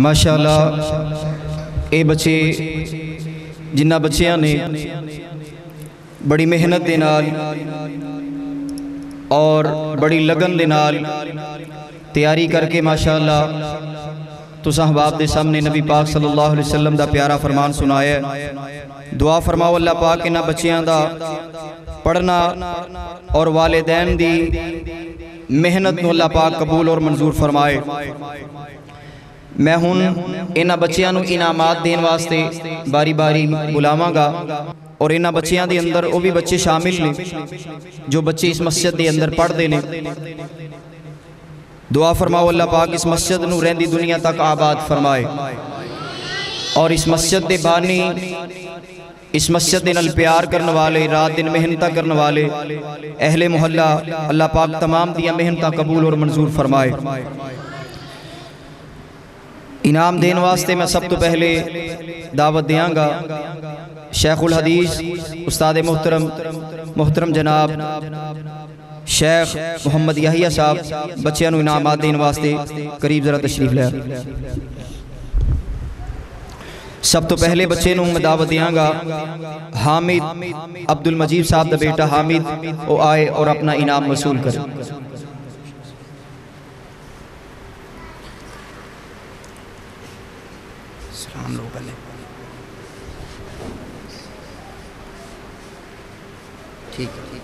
ਮਾਸ਼ਾਅੱਲਾ ਇਹ ਬੱਚੇ ਜਿਨ੍ਹਾਂ ਬੱਚਿਆਂ ਨੇ ਬੜੀ ਮਿਹਨਤ ਦੇ ਨਾਲ ਔਰ ਬੜੀ ਲਗਨ ਦੇ ਨਾਲ ਤਿਆਰੀ ਕਰਕੇ ਮਾਸ਼ਾਅੱਲਾ तुसा अहबाब के सामने नबी पाक सल्लल्लाहु अलैहि वसल्लम का प्यारा फरमान सुनाया दुआ फरमाओ अल्लाह पाक इन्होंने बच्चों का पढ़ना और वालदैन की मेहनत को अल्लाह पाक कबूल और मंजूर फरमाए मैं हूँ इन्होंने बच्चों इनामात देने वास्ते बारी बारी बुलावगा और इन्होंने बच्चों के अंदर वो भी बच्चे शामिल ने जो बच्चे इस मस्जिद के अंदर पढ़ते हैं दुआ फरमाओ अल्लाह पाक इस मस्जिद ਨੂੰ ਰਹਿੰਦੀ ਦੁਨੀਆ ਤੱਕ ਆਬਾਦ ਫਰਮਾਏ और इस मस्जिद के बानी इस मस्जिद के नाल प्यार करने वाले रात दिन मेहनत करने वाले अहले मोहल्ला अल्लाह पाक तमाम दिया मेहनत कबूल और मंजूर फरमाए इनाम देने वास्ते मैं सब तो पहले दावत देंगा शेख शेखुल हदीस उस्ताद मोहतरम मोहतरम जनाब। शेख मोहम्मद याहिया साहब बच्चों इनामात देने वास्ते करीब जरा तशरीफ़ लिया सब तो पहले बच्चे मैं दावत देंगा हामिद अब्दुल मजीद साहब का बेटा हामिद वो आए और अपना इनाम वसूल करे। ठीक है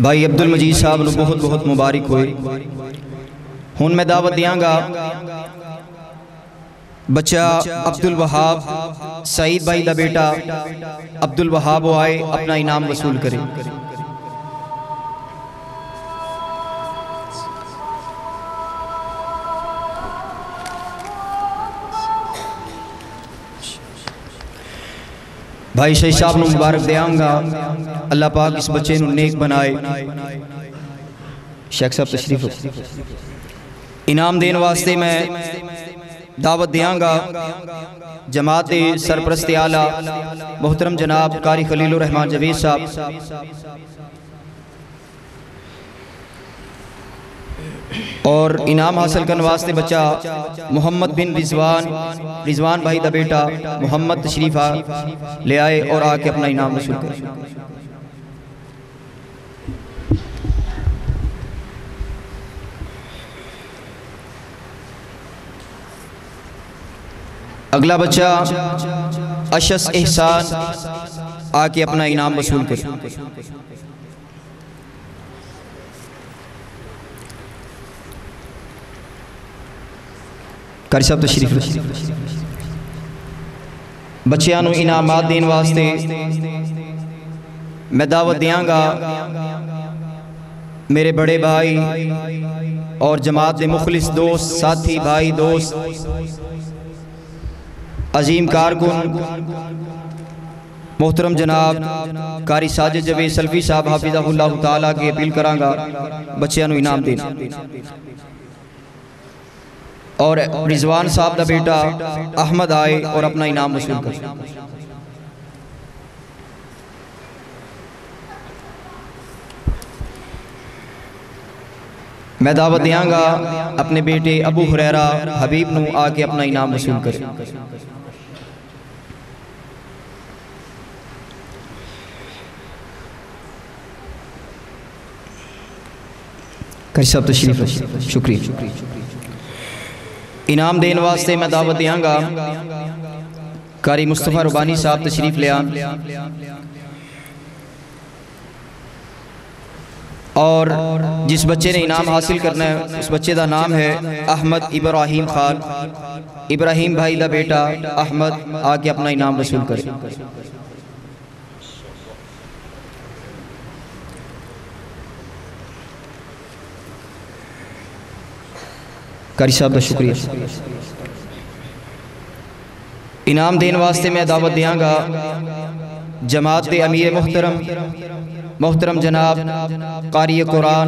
भाई अब्दुल मजीद साहब ਨੂੰ बहुत बहुत मुबारक होए ਹੁਣ मैं दावत देंगा बच्चा अब्दुल वहाब सईद भाई का बेटा अब्दुल वहाब वो आए अपना इनाम वसूल करे भाई शही साहब ਨੂੰ ਮੁਬਾਰਕ ਦੇਵਾਂਗਾ ਅੱਲਾਹ ਪਾਕ ਇਸ ਬੱਚੇ ਨੂੰ ਨੇਕ ਬਣਾਏ शेख साहब तशरीफ इनाम देने वास्ते मैं दावत देंगा जमात सरप्रस्त आला मोहतरम जनाब कारी खलील रहमान जवेद साहब और इनाम हासिल करने वास्ते बच्चा मोहम्मद बिन रिजवान रिजवान भाई का बेटा मोहम्मद शरीफा ले आए और आके अपना इनाम वसूल करे। अगला बच्चा अशस एहसान, आके अपना इनाम वसूल करे। कारी साहब तशरीफ़ बच्चों इनामात देने वास्ते मैं दावत देंगा मेरे बड़े भाई और जमात के मुखलिस दोस्त साथी भाई दोस्त अजीम कारकुन मोहतरम जनाब कारी साजिद जवेद सल्फी साहब हाफिज़ाहुल्लाह ताला की अपील करांगा बच्चों इनाम देना और रिजवान साहब का बेटा अहमद आए और अपना इनाम वसूल कर। मैं दावत देंगा अपने बेटे अबू हुरैरा हबीब नू आके अपना इनाम वसूल करे। तशरीफ़। शुक्रिया। इनाम देने वास्ते मैं दावत देंगा कारी मुस्तफ़ा रुबानी साहब तशरीफ़ लिया और जिस बच्चे ने इनाम हासिल करना है, उस बच्चे का नाम है अहमद इब्राहिम खान। इब्राहिम भाई का बेटा अहमद आके अपना इनाम वसूल करे। कारी साहब का शुक्रिया। इनाम देने वास्ते मैं दावत देंगा जमात अमीर मोहतरम मोहतरम जनाब कारी कुरान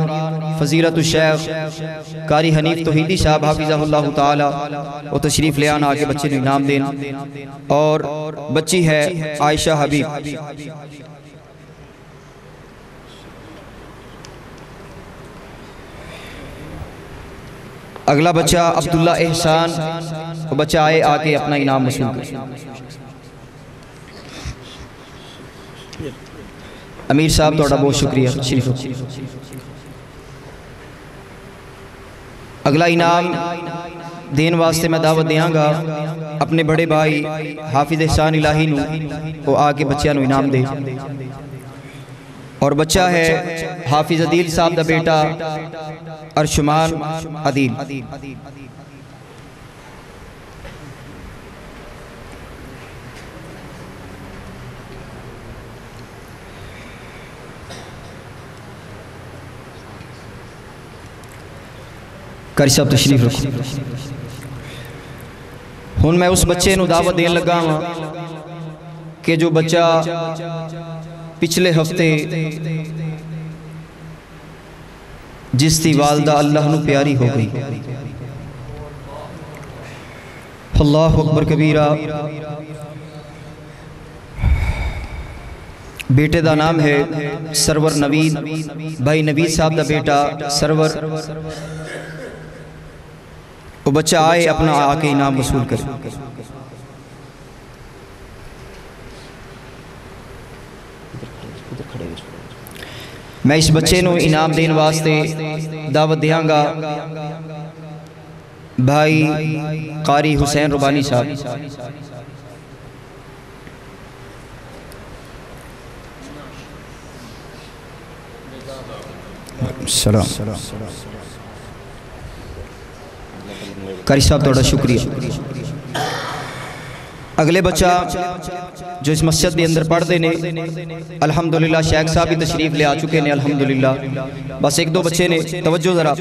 फजीरत शेख, कारी हनीफ तोहीदी साहब, हाफिज़ाहुल्लाह ताला तशरीफ़ ले आना आके बच्चे को इनाम देना। और बच्ची है आयशा हबीब। अगला बच्चा अब्दुल्ला एहसान। वो बच्चा आए आके अपना इनाम वसूल करे। अमीर साहब थोड़ा बहुत शुक्रिया। शरीफ अगला इनाम देन वास्ते मैं दावत देंगा अपने बड़े भाई हाफिज एहसान इलाही वो आके बच्चों इनाम दे। और बच्चा है हाफिज अदील साहब का बेटा अरशुमान अदील। करी साहब तशरीफ़ रखो। हूँ मैं उस बच्चे दावत देन लगा वा कि जो बच्चा पिछले हफ़्ते जिसकी वालदा अल्लाह न प्यारी हो गई। अल्लाह अकबर कबीरा। बेटे का नाम है सरवर नवीद भाई नवीद साहब का बेटा सरवर। वो बच्चा आए, अपना आके इनाम वसूल करे। मैं इस बच्चे को इनाम देने वास्ते दावत देंगा भाई कारी हुसैन रुबानी साहब। सलाम। कारी साहब थोड़ा शुक्रिया। अगले बच्चा जो इस मस्जिद के अंदर पढ़ते ने अल्हम्दुलिल्लाह शेख साहब भी तशरीफ़ ले आ चुके हैं, अल्हम्दुलिल्लाह। बस एक दो बच्चे ने, तवज्जो ज़रा।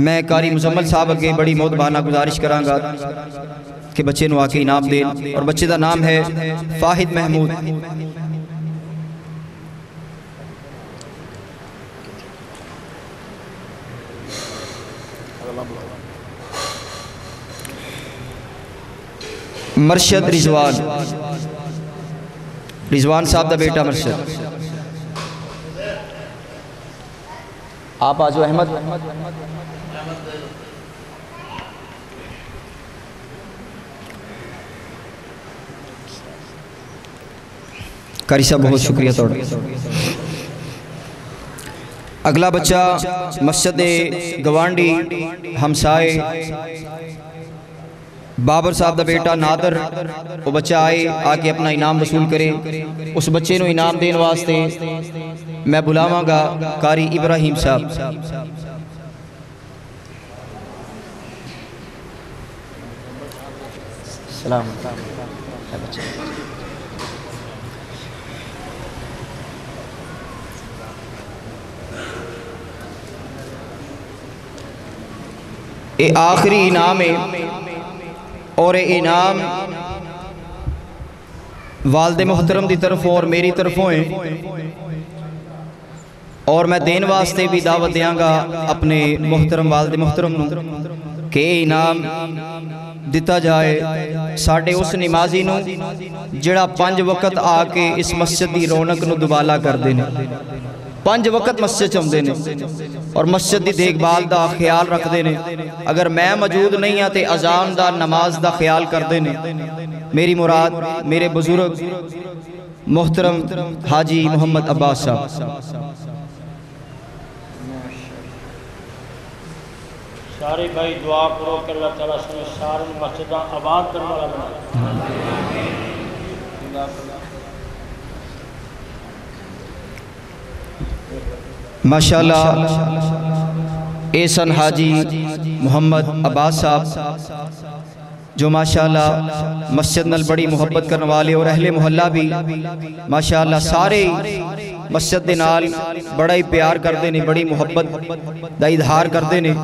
मैं कारी मुजम्मल साहब अगे बड़ी मोहतबाना गुजारिश कराँगा कि बच्चे आके इनाम दें और बच्चे का नाम है फाहिद महमूद। मरशद रिजवान। रिजवान साहब का बेटा मरशद। आप आज अहमद। कारी साहब, बहुत शुक्रिया थोड़ा अगला बच्चा मस्जिद गवांडी हमसाए। बाबर साहब का बेटा नादर वो बच्चा आए आके अपना इनाम वसूल करे। उस बच्चे को इनाम देने वास्ते मैं बुलावगा कारी इब्राहिम साहब। सलाम ये आखिरी इनाम है। और इनाम वालद मोहतरम की तरफों और मेरी तरफों है। और मैं देन वास्ते भी दावत देंगा अपने मोहतरम वालद मोहतरम के इनाम दिता जाए साढ़े उस नमाजी जड़ा पाँच वक्त आके इस मस्जिद की रौनक दुबाला करते पाँच वक्त मस्जिद आते हैं और मस्जिद की देखभाल का ख्याल रखते हैं अगर मैं मौजूद नहीं हाँ तो अजान का नमाज़ का ख्याल करते हैं मेरी मुराद मेरे बुज़ुर्ग मोहतरम हाजी मोहम्मद अब्बास साहब सारे भाई दुआ करो कि अल्लाह ताला सारे मस्जिद आबाद करने वाला बना माशाल्लाह एसन हाजी मोहम्मद अब्बास साहब, जो माशाल्लाह मस्जिद नल बड़ी मोहब्बत करने वाले और अहले मोहल्ला भी, माशाल्लाह सारे मस्जिद के नाल बड़ा ही प्यार करते हैं बड़ी मोहब्बत का इजहार करते हैं